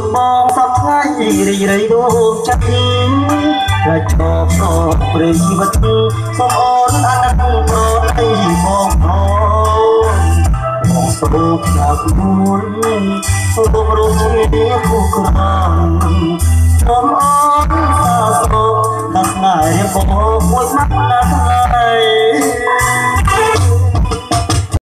នបងសពថ្ងៃរីរៃរោគចិត្តតែឈប់សោកព្រៃជីវិតសូមអូនអាណិតប្រដៃបងអូនបងសពថាខ្លួនសូមរំលងគូក្រំសូមអូនសោកដល់ថ្ងៃរបស់មួយមក